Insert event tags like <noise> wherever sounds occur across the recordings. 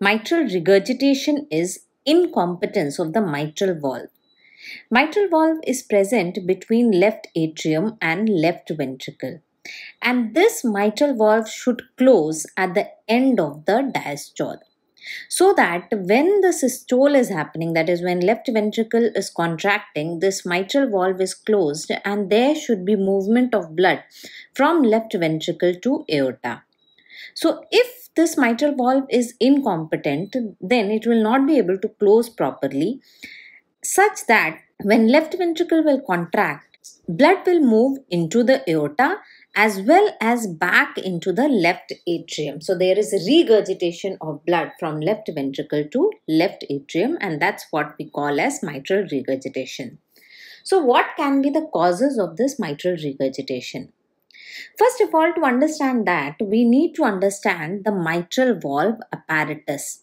Mitral regurgitation is incompetence of the mitral valve. Mitral valve is present between left atrium and left ventricle. And this mitral valve should close at the end of the diastole so that when the systole is happening that is when left ventricle is contracting this mitral valve is closed and there should be movement of blood from left ventricle to aorta so if this mitral valve is incompetent then it will not be able to close properly such that when left ventricle will contract blood will move into the aorta as well as back into the left atrium. So there is regurgitation of blood from left ventricle to left atrium and that's what we call as mitral regurgitation. So what can be the causes of this mitral regurgitation? First of all, to understand that, we need to understand the mitral valve apparatus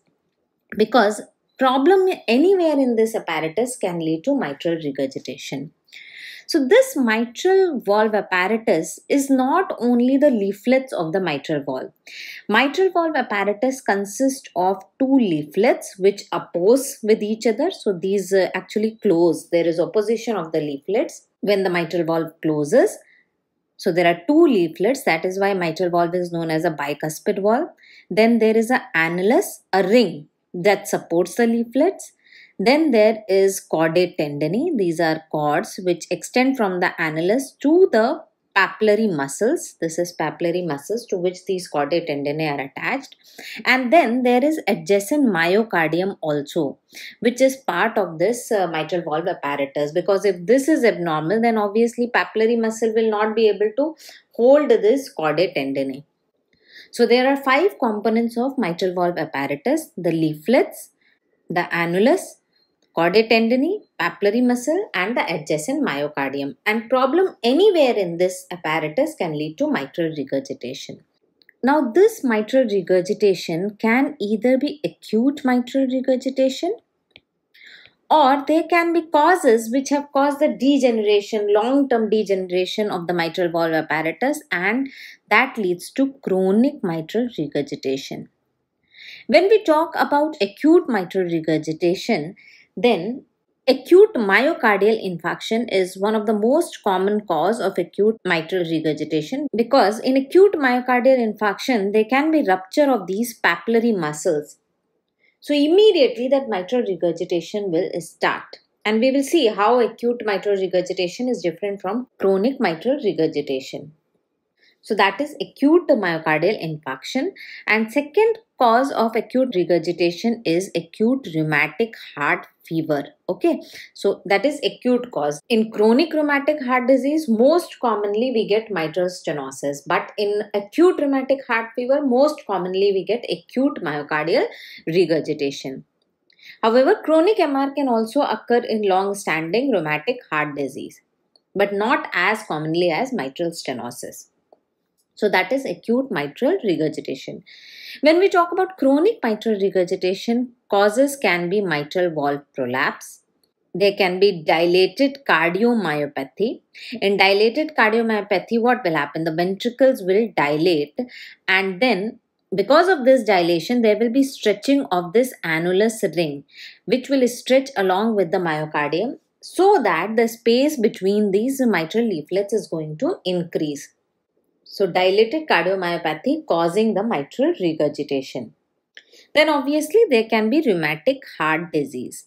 because problem anywhere in this apparatus can lead to mitral regurgitation. So this mitral valve apparatus is not only the leaflets of the mitral valve. Mitral valve apparatus consists of two leaflets which oppose with each other. So these uh, actually close. There is opposition of the leaflets when the mitral valve closes. So there are two leaflets. That is why mitral valve is known as a bicuspid valve. Then there is an annulus, a ring that supports the leaflets then there is chordae tendineae. These are cords which extend from the annulus to the papillary muscles. This is papillary muscles to which these chordae tendineae are attached. And then there is adjacent myocardium also, which is part of this uh, mitral valve apparatus. Because if this is abnormal, then obviously papillary muscle will not be able to hold this chordae tendineae. So there are five components of mitral valve apparatus, the leaflets, the annulus, chordae tendineae, papillary muscle and the adjacent myocardium. And problem anywhere in this apparatus can lead to mitral regurgitation. Now this mitral regurgitation can either be acute mitral regurgitation or there can be causes which have caused the degeneration, long-term degeneration of the mitral valve apparatus and that leads to chronic mitral regurgitation. When we talk about acute mitral regurgitation, then acute myocardial infarction is one of the most common cause of acute mitral regurgitation because in acute myocardial infarction there can be rupture of these papillary muscles. So immediately that mitral regurgitation will start and we will see how acute mitral regurgitation is different from chronic mitral regurgitation. So that is acute myocardial infarction. And second cause of acute regurgitation is acute rheumatic heart fever okay? So that is acute cause. In chronic rheumatic heart disease most commonly we get mitral stenosis. But in acute rheumatic heart fever most commonly we get acute myocardial regurgitation. However chronic mr can also occur in long standing rheumatic heart disease but not as commonly as mitral stenosis so that is acute mitral regurgitation. When we talk about chronic mitral regurgitation, causes can be mitral valve prolapse. There can be dilated cardiomyopathy. In dilated cardiomyopathy, what will happen? The ventricles will dilate and then because of this dilation, there will be stretching of this annulus ring, which will stretch along with the myocardium so that the space between these mitral leaflets is going to increase. So dilated cardiomyopathy causing the mitral regurgitation. Then obviously there can be rheumatic heart disease.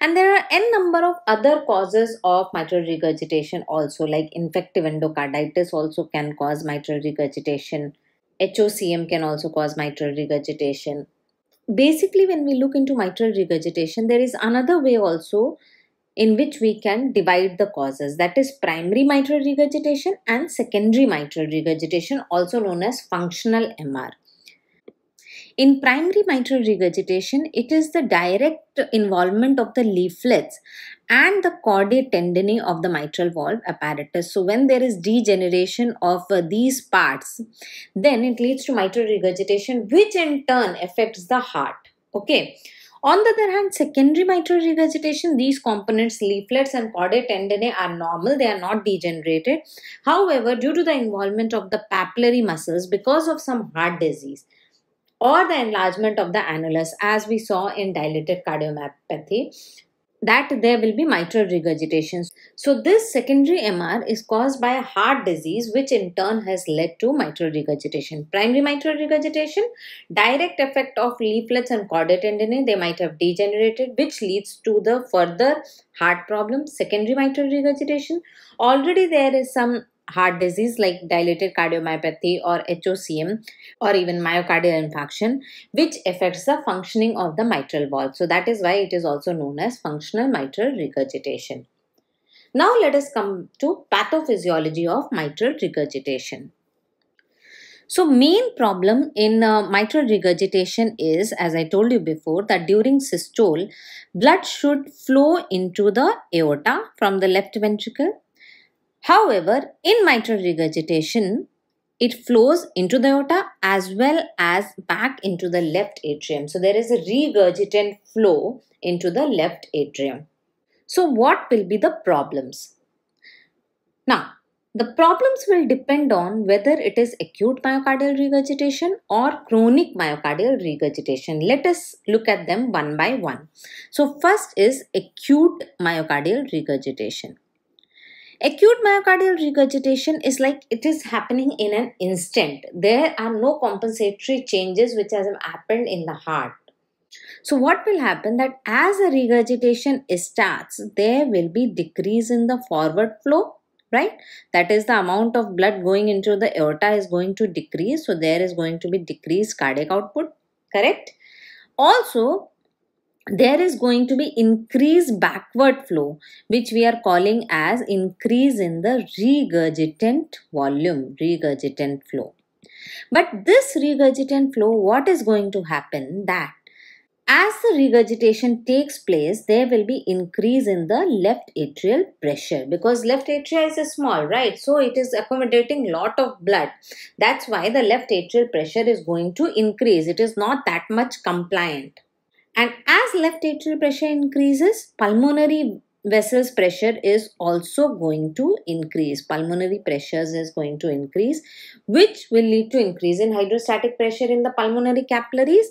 And there are n number of other causes of mitral regurgitation also like infective endocarditis also can cause mitral regurgitation. HOCM can also cause mitral regurgitation. Basically when we look into mitral regurgitation there is another way also in which we can divide the causes that is primary mitral regurgitation and secondary mitral regurgitation also known as functional MR. In primary mitral regurgitation, it is the direct involvement of the leaflets and the chordae tendineae of the mitral valve apparatus. So when there is degeneration of uh, these parts, then it leads to mitral regurgitation which in turn affects the heart. Okay. On the other hand, secondary mitral regurgitation, these components, leaflets and chordae tendineae are normal, they are not degenerated. However, due to the involvement of the papillary muscles because of some heart disease or the enlargement of the annulus as we saw in dilated cardiomyopathy that there will be mitral regurgitation. So this secondary MR is caused by a heart disease which in turn has led to mitral regurgitation. Primary mitral regurgitation, direct effect of leaflets and chordae tendineae, they might have degenerated which leads to the further heart problem. Secondary mitral regurgitation, already there is some heart disease like dilated cardiomyopathy or HOCM or even myocardial infarction which affects the functioning of the mitral valve. So that is why it is also known as functional mitral regurgitation. Now let us come to pathophysiology of mitral regurgitation. So main problem in uh, mitral regurgitation is as I told you before that during systole blood should flow into the aorta from the left ventricle However, in mitral regurgitation, it flows into the aorta as well as back into the left atrium. So there is a regurgitant flow into the left atrium. So what will be the problems? Now, the problems will depend on whether it is acute myocardial regurgitation or chronic myocardial regurgitation. Let us look at them one by one. So first is acute myocardial regurgitation. Acute myocardial regurgitation is like it is happening in an instant. There are no compensatory changes which has happened in the heart. So what will happen that as a regurgitation starts, there will be decrease in the forward flow, right? That is the amount of blood going into the aorta is going to decrease. So there is going to be decreased cardiac output, correct? Also, there is going to be increased backward flow which we are calling as increase in the regurgitant volume regurgitant flow. But this regurgitant flow what is going to happen? That as the regurgitation takes place there will be increase in the left atrial pressure because left atria is small right? So it is accommodating lot of blood. That's why the left atrial pressure is going to increase. It is not that much compliant and as left atrial pressure increases, pulmonary vessels pressure is also going to increase. Pulmonary pressures is going to increase, which will lead to increase in hydrostatic pressure in the pulmonary capillaries,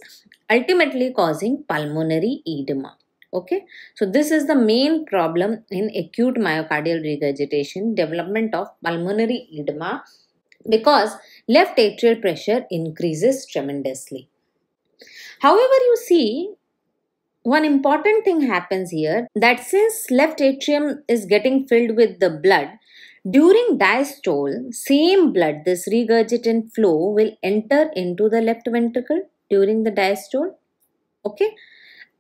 ultimately causing pulmonary edema. Okay, so this is the main problem in acute myocardial regurgitation, development of pulmonary edema because left atrial pressure increases tremendously. However, you see one important thing happens here that since left atrium is getting filled with the blood, during diastole, same blood, this regurgitant flow will enter into the left ventricle during the diastole. Okay.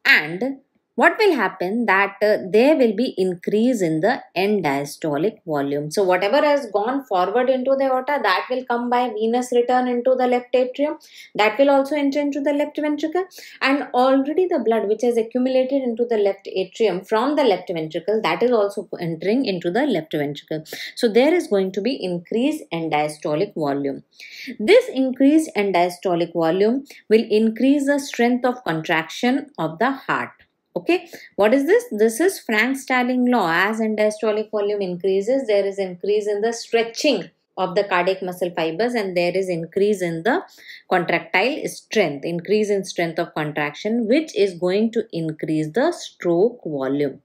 And what will happen that uh, there will be increase in the end diastolic volume. So whatever has gone forward into the aorta that will come by venous return into the left atrium that will also enter into the left ventricle and already the blood which has accumulated into the left atrium from the left ventricle that is also entering into the left ventricle. So there is going to be increase end diastolic volume. This increased end diastolic volume will increase the strength of contraction of the heart okay what is this? This is frank-starling law. As diastolic volume increases there is increase in the stretching of the cardiac muscle fibers and there is increase in the contractile strength increase in strength of contraction which is going to increase the stroke volume.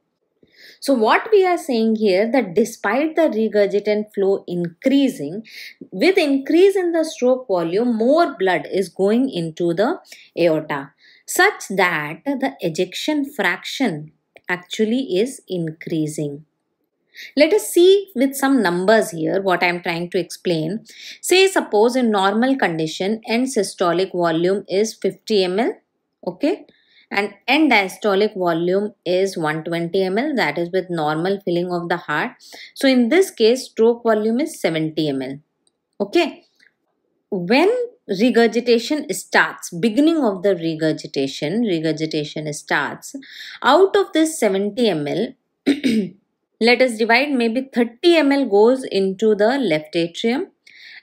So what we are saying here that despite the regurgitant flow increasing, with increase in the stroke volume, more blood is going into the aorta such that the ejection fraction actually is increasing. Let us see with some numbers here what I am trying to explain. Say suppose in normal condition end systolic volume is 50 ml okay and end diastolic volume is 120 ml that is with normal filling of the heart. So in this case stroke volume is 70 ml okay. When regurgitation starts. Beginning of the regurgitation regurgitation starts. Out of this 70 ml <clears throat> let us divide maybe 30 ml goes into the left atrium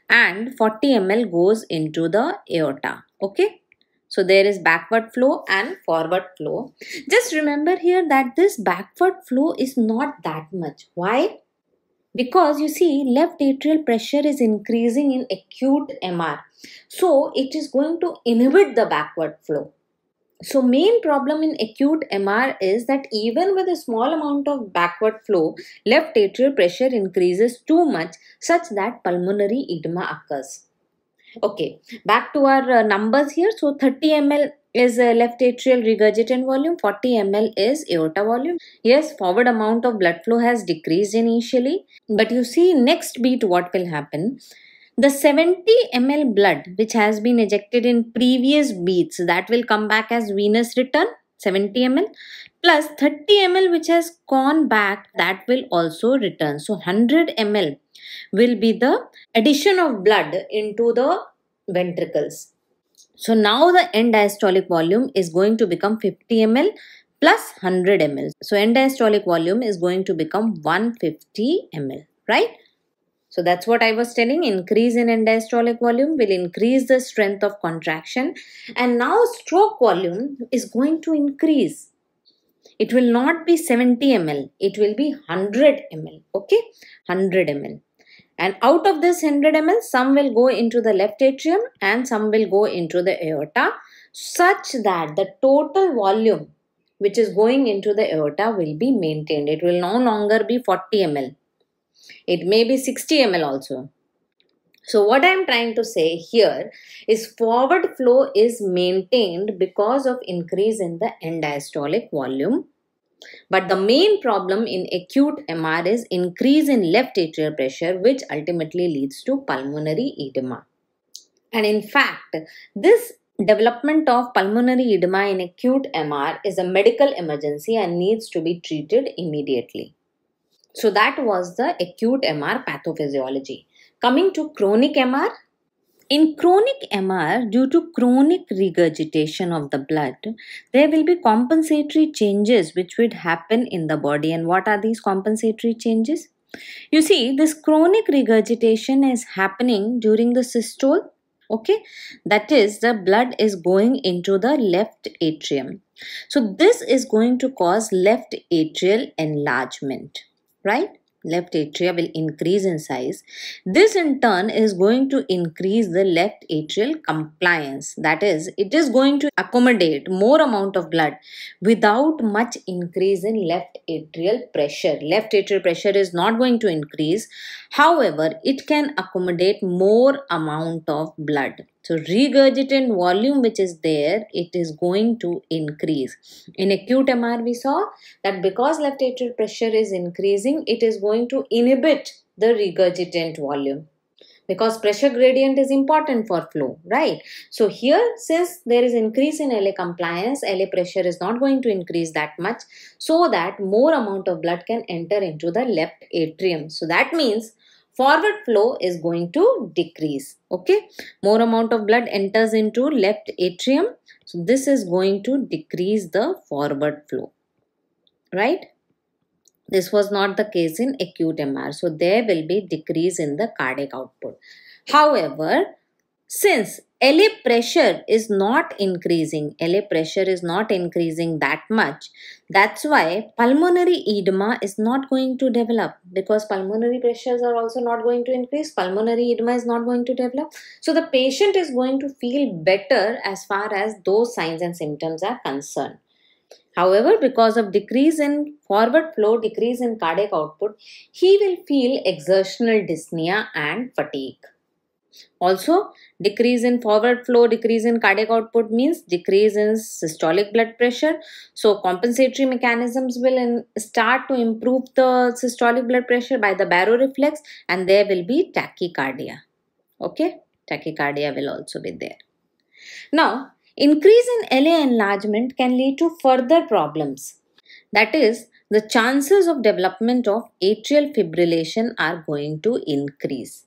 and 40 ml goes into the aorta okay? So there is backward flow and forward flow. Just remember here that this backward flow is not that much. Why because you see left atrial pressure is increasing in acute MR. So it is going to inhibit the backward flow. So main problem in acute MR is that even with a small amount of backward flow, left atrial pressure increases too much such that pulmonary edema occurs. Okay, back to our uh, numbers here. So 30 ml is left atrial regurgitant volume, 40 ml is aorta volume. Yes, forward amount of blood flow has decreased initially. But you see next beat what will happen. The 70 ml blood which has been ejected in previous beats that will come back as venous return 70 ml plus 30 ml which has gone back that will also return. So 100 ml will be the addition of blood into the ventricles. So now the end diastolic volume is going to become 50 ml plus 100 ml. So end diastolic volume is going to become 150 ml, right? So that's what I was telling. Increase in end diastolic volume will increase the strength of contraction. And now stroke volume is going to increase. It will not be 70 ml. It will be 100 ml. Okay. 100 ml. And out of this 100 ml, some will go into the left atrium and some will go into the aorta such that the total volume which is going into the aorta will be maintained. It will no longer be 40 ml it may be 60 ml also. So what I am trying to say here is forward flow is maintained because of increase in the end diastolic volume. But the main problem in acute MR is increase in left atrial pressure which ultimately leads to pulmonary edema. And in fact, this development of pulmonary edema in acute MR is a medical emergency and needs to be treated immediately. So that was the acute MR pathophysiology. Coming to chronic MR. In chronic MR, due to chronic regurgitation of the blood, there will be compensatory changes which would happen in the body. And what are these compensatory changes? You see, this chronic regurgitation is happening during the systole. Okay, that is the blood is going into the left atrium. So, this is going to cause left atrial enlargement right? Left atria will increase in size. This in turn is going to increase the left atrial compliance. That is, it is going to accommodate more amount of blood without much increase in left atrial pressure. Left atrial pressure is not going to increase. However, it can accommodate more amount of blood. So regurgitant volume which is there, it is going to increase. In acute MR we saw that because left atrial pressure is increasing, it is going to inhibit the regurgitant volume because pressure gradient is important for flow, right? So here, since there is increase in LA compliance, LA pressure is not going to increase that much so that more amount of blood can enter into the left atrium. So that means forward flow is going to decrease okay? More amount of blood enters into left atrium. So this is going to decrease the forward flow right? This was not the case in acute mr so there will be decrease in the cardiac output. However since LA pressure is not increasing, LA pressure is not increasing that much. That's why pulmonary edema is not going to develop because pulmonary pressures are also not going to increase. Pulmonary edema is not going to develop. So the patient is going to feel better as far as those signs and symptoms are concerned. However, because of decrease in forward flow, decrease in cardiac output, he will feel exertional dyspnea and fatigue. Also, decrease in forward flow, decrease in cardiac output means decrease in systolic blood pressure. So, compensatory mechanisms will in, start to improve the systolic blood pressure by the baroreflex and there will be tachycardia. Okay, tachycardia will also be there. Now, increase in LA enlargement can lead to further problems. That is, the chances of development of atrial fibrillation are going to increase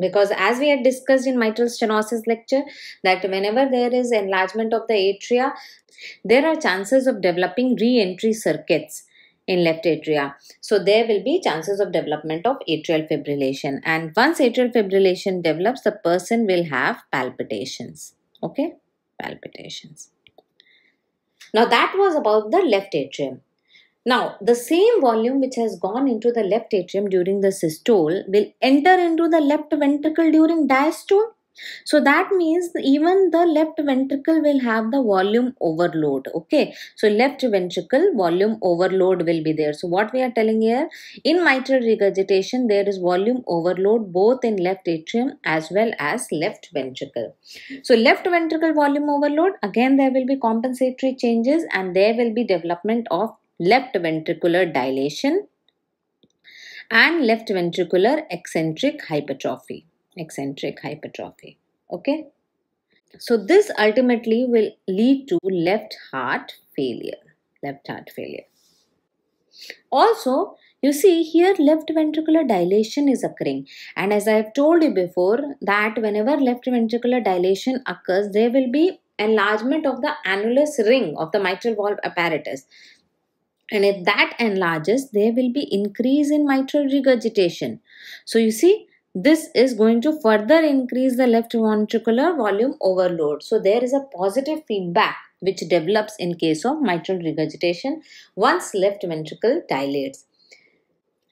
because as we had discussed in mitral stenosis lecture that whenever there is enlargement of the atria there are chances of developing re-entry circuits in left atria. So there will be chances of development of atrial fibrillation. And once atrial fibrillation develops the person will have palpitations. Okay? Palpitations. Now that was about the left atrium Now, the same volume which has gone into the left atrium during the systole will enter into the left ventricle during diastole. So that means even the left ventricle will have the volume overload. Okay. So left ventricle volume overload will be there. So what we are telling here in mitral regurgitation there is volume overload both in left atrium as well as left ventricle. So left ventricle volume overload again there will be compensatory changes and there will be development of left ventricular dilation and left ventricular eccentric hypertrophy eccentric hypertrophy okay? So this ultimately will lead to left heart failure left heart failure. Also you see here left ventricular dilation is occurring. And as i have told you before that whenever left ventricular dilation occurs there will be enlargement of the annulus ring of the mitral valve apparatus and if that enlarges there will be increase in mitral regurgitation so you see this is going to further increase the left ventricular volume overload. So there is a positive feedback which develops in case of mitral regurgitation once left ventricle dilates.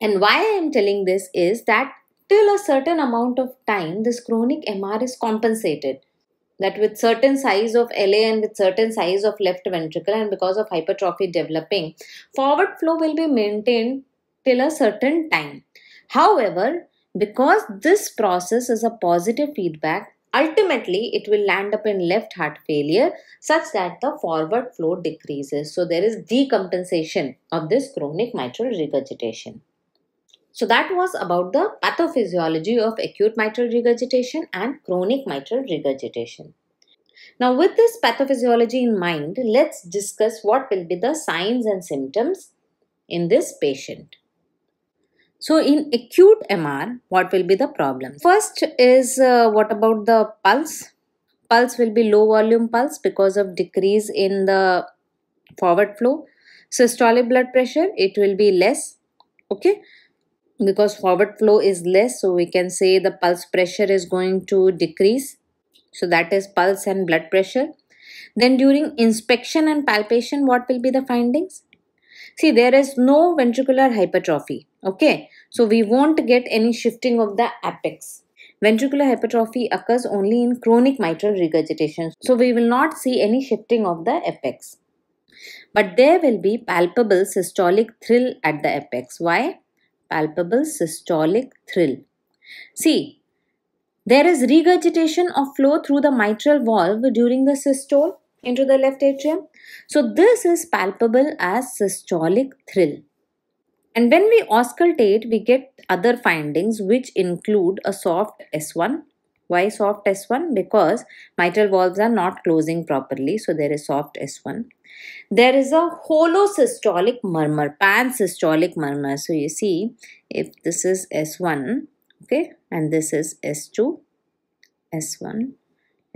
And why I am telling this is that till a certain amount of time this chronic MR is compensated that with certain size of LA and with certain size of left ventricle and because of hypertrophy developing forward flow will be maintained till a certain time. However, because this process is a positive feedback, ultimately it will land up in left heart failure such that the forward flow decreases. So there is decompensation of this chronic mitral regurgitation. So that was about the pathophysiology of acute mitral regurgitation and chronic mitral regurgitation. Now with this pathophysiology in mind, let's discuss what will be the signs and symptoms in this patient. So in acute MR, what will be the problem? First is uh, what about the pulse? Pulse will be low volume pulse because of decrease in the forward flow. Systolic blood pressure, it will be less. Okay. Because forward flow is less, so we can say the pulse pressure is going to decrease. So that is pulse and blood pressure. Then during inspection and palpation, what will be the findings? See, there is no ventricular hypertrophy. Okay, so we won't get any shifting of the apex. Ventricular hypertrophy occurs only in chronic mitral regurgitation. So we will not see any shifting of the apex. But there will be palpable systolic thrill at the apex. Why? Palpable systolic thrill. See, there is regurgitation of flow through the mitral valve during the systole into the left atrium. So this is palpable as systolic thrill. And when we auscultate, we get other findings which include a soft S1. Why soft S1? Because mitral valves are not closing properly, so there is soft S1. There is a holosystolic murmur, pansystolic murmur. So you see, if this is S1, okay, and this is S2, S1,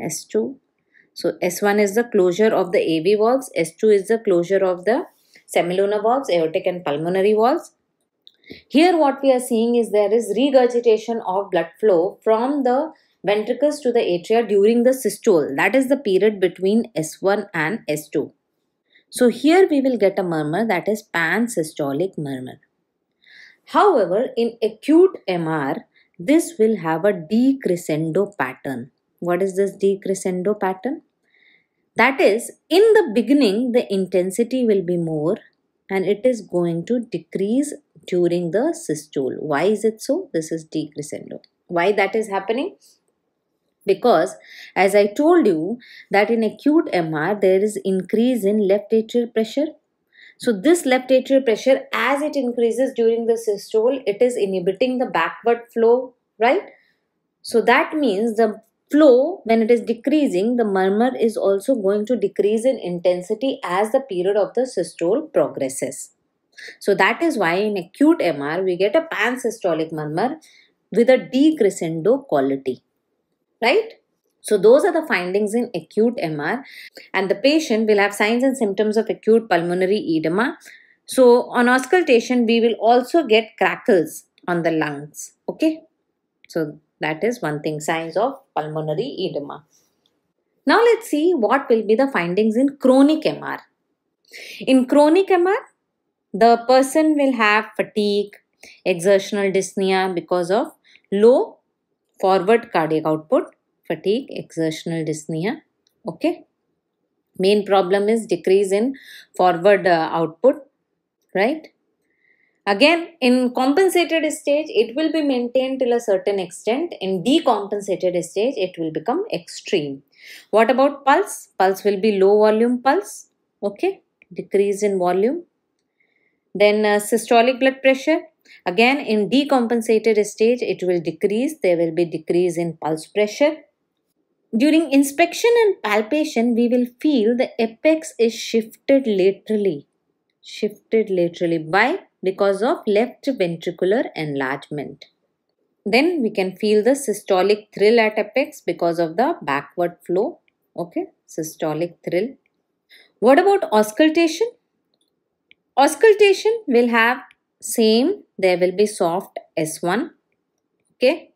S2, so S1 is the closure of the AV valves, S2 is the closure of the semilunar valves, aortic and pulmonary valves. Here what we are seeing is there is regurgitation of blood flow from the ventricles to the atria during the systole. That is the period between S1 and S2. So here we will get a murmur that is pansystolic murmur. However, in acute MR, this will have a decrescendo pattern. What is this decrescendo pattern? That is, in the beginning, the intensity will be more and it is going to decrease during the systole. Why is it so? This is decrescendo. Why that is happening? Because as I told you that in acute MR, there is increase in left atrial pressure. So this left atrial pressure, as it increases during the systole, it is inhibiting the backward flow, right? So that means the flow when it is decreasing the murmur is also going to decrease in intensity as the period of the systole progresses so that is why in acute mr we get a pansystolic murmur with a decrescendo quality right so those are the findings in acute mr and the patient will have signs and symptoms of acute pulmonary edema so on auscultation we will also get crackles on the lungs okay so that is one thing, signs of pulmonary edema. Now let's see what will be the findings in chronic MR. In chronic MR, the person will have fatigue, exertional dyspnea because of low forward cardiac output, fatigue, exertional dyspnea. Okay. Main problem is decrease in forward uh, output, right? Again, in compensated stage, it will be maintained till a certain extent. In decompensated stage, it will become extreme. What about pulse? Pulse will be low volume pulse. Okay, decrease in volume. Then uh, systolic blood pressure. Again, in decompensated stage, it will decrease. There will be decrease in pulse pressure. During inspection and palpation, we will feel the apex is shifted laterally. Shifted laterally. Why? Because of left ventricular enlargement. Then we can feel the systolic thrill at apex because of the backward flow. Okay, systolic thrill. What about auscultation? Auscultation will have same, there will be soft S1. Okay,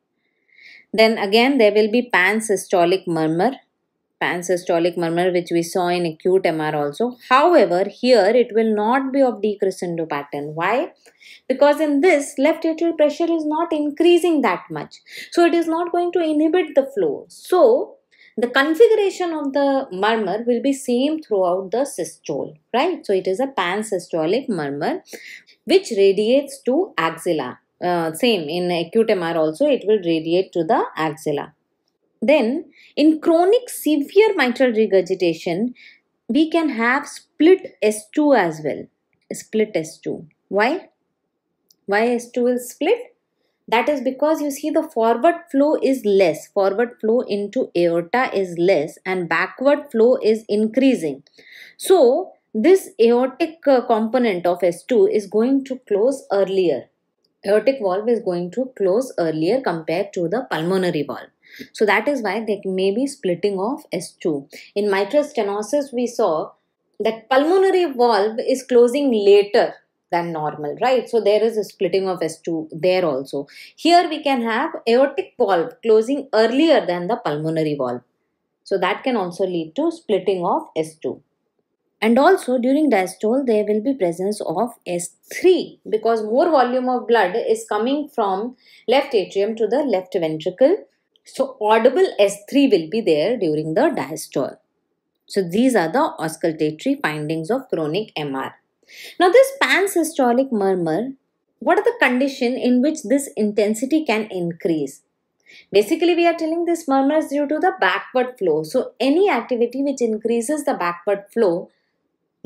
then again there will be pansystolic murmur, pansystolic murmur which we saw in acute MR also. However, here it will not be of decrescendo pattern. Why? Because in this left atrial pressure is not increasing that much. So it is not going to inhibit the flow. So the configuration of the murmur will be same throughout the systole, right? So it is a pansystolic murmur which radiates to axilla uh, same in acute MR also it will radiate to the axilla. Then in chronic severe mitral regurgitation we can have split S2 as well. Split S2. Why? Why S2 will split? That is because you see the forward flow is less. Forward flow into aorta is less and backward flow is increasing. So this aortic uh, component of S2 is going to close earlier aortic valve is going to close earlier compared to the pulmonary valve. So that is why there may be splitting of S2. In mitral stenosis, we saw that pulmonary valve is closing later than normal, right? So there is a splitting of S2 there also. Here we can have aortic valve closing earlier than the pulmonary valve. So that can also lead to splitting of S2 and also during diastole there will be presence of S3 because more volume of blood is coming from left atrium to the left ventricle. So audible S3 will be there during the diastole. So these are the auscultatory findings of chronic MR. Now this pansystolic murmur, what are the condition in which this intensity can increase? Basically, we are telling this murmur is due to the backward flow. So, any activity which increases the backward flow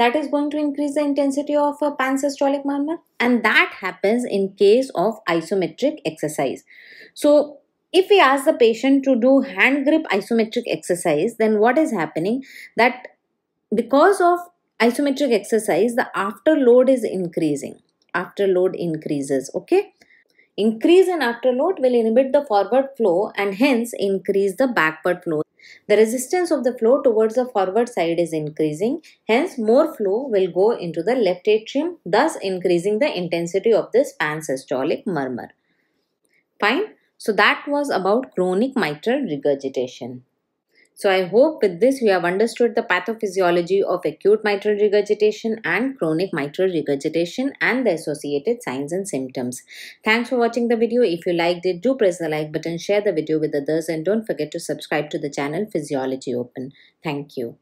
that is going to increase the intensity of a pansystolic murmur and that happens in case of isometric exercise. So if we ask the patient to do hand grip isometric exercise then what is happening? That because of isometric exercise the afterload is increasing. Afterload increases okay? Increase in afterload will inhibit the forward flow and hence increase the backward flow the resistance of the flow towards the forward side is increasing, hence more flow will go into the left atrium, thus increasing the intensity of this pansystolic murmur. Fine. So that was about chronic mitral regurgitation. So I hope with this you have understood the pathophysiology of acute mitral regurgitation and chronic mitral regurgitation and the associated signs and symptoms. Thanks for watching the video. If you liked it, do press the like button, share the video with others and don't forget to subscribe to the channel Physiology Open. Thank you.